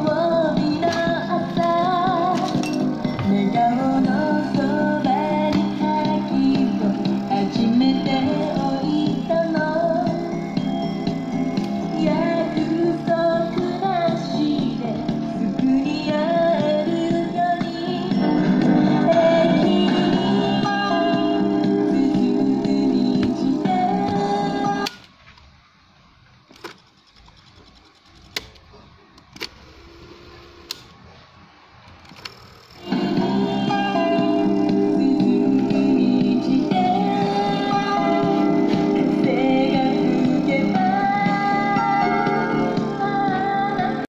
the.